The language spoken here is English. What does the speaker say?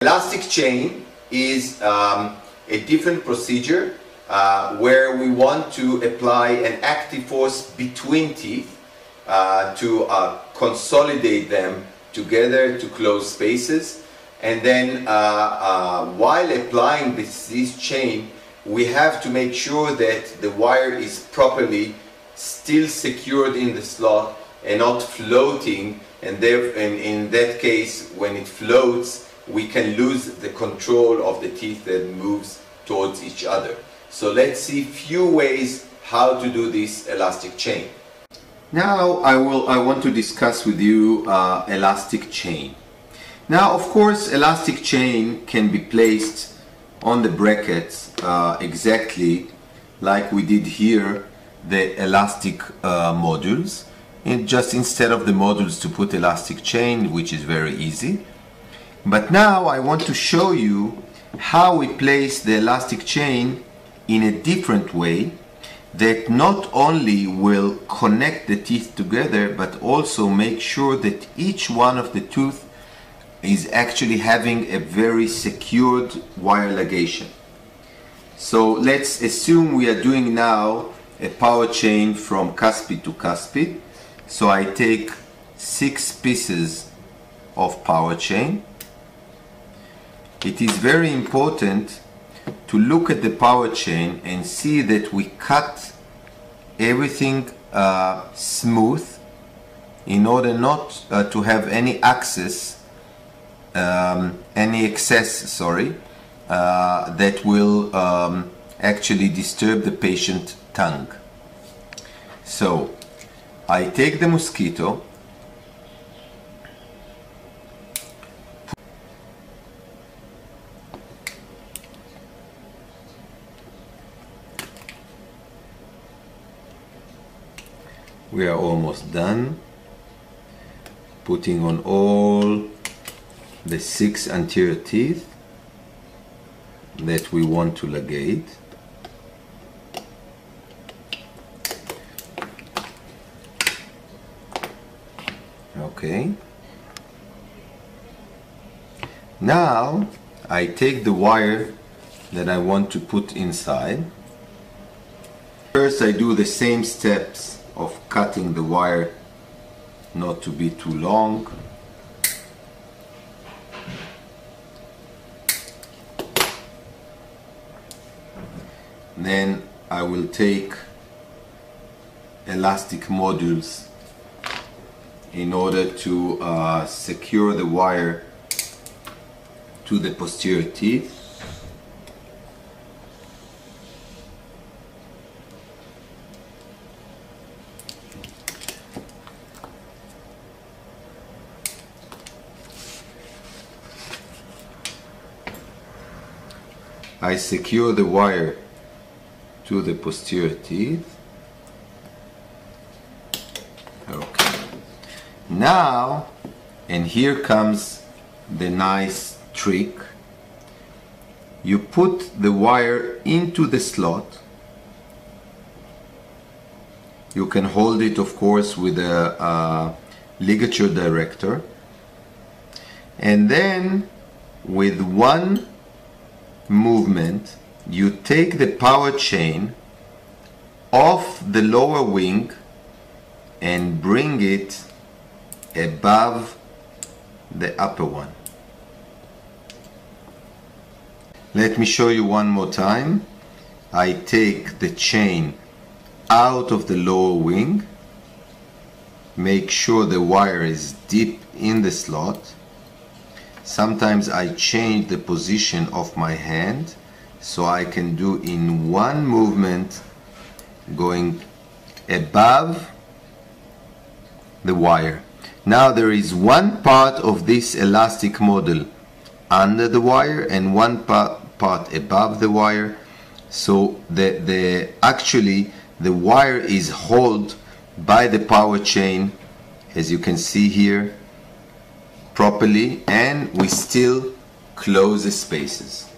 Elastic chain is um, a different procedure uh, where we want to apply an active force between teeth uh, to uh, consolidate them together to close spaces. And then uh, uh, while applying this, this chain we have to make sure that the wire is properly still secured in the slot and not floating and there, in, in that case when it floats we can lose the control of the teeth that moves towards each other. So let's see few ways how to do this elastic chain. Now I will I want to discuss with you uh, elastic chain. Now of course elastic chain can be placed on the brackets uh, exactly like we did here the elastic uh, modules and just instead of the modules to put elastic chain which is very easy but now I want to show you how we place the elastic chain in a different way that not only will connect the teeth together but also make sure that each one of the tooth is actually having a very secured wire ligation. So let's assume we are doing now a power chain from cuspid to cuspid. So I take six pieces of power chain it is very important to look at the power chain and see that we cut everything uh, smooth in order not uh, to have any access um, any excess sorry uh, that will um, actually disturb the patient tongue. So I take the mosquito we are almost done. Putting on all the six anterior teeth that we want to ligate okay. Now I take the wire that I want to put inside. First I do the same steps of cutting the wire not to be too long. Then I will take elastic modules in order to uh, secure the wire to the posterior teeth I secure the wire to the posterior teeth. Okay. Now, and here comes the nice trick. You put the wire into the slot. You can hold it, of course, with a, a ligature director. And then with one movement, you take the power chain off the lower wing and bring it above the upper one. Let me show you one more time. I take the chain out of the lower wing, make sure the wire is deep in the slot, sometimes I change the position of my hand so I can do in one movement going above the wire now there is one part of this elastic model under the wire and one part above the wire. So the, the actually the wire is held by the power chain as you can see here properly and we still close the spaces.